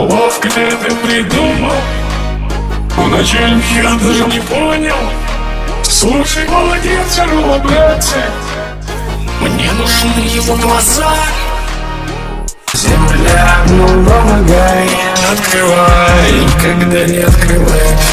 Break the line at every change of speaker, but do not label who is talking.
ловко это придумал Вначале я даже не понял. Слушай, молодец, здорово, братцы Мне нужны его глаза. Земля, ну помогай. Открывай, когда не открывай.